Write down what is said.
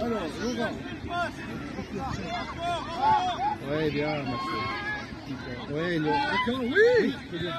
Alors, Laurent. Ouais, bien, Marcel. Ouais, le... Oui, oui.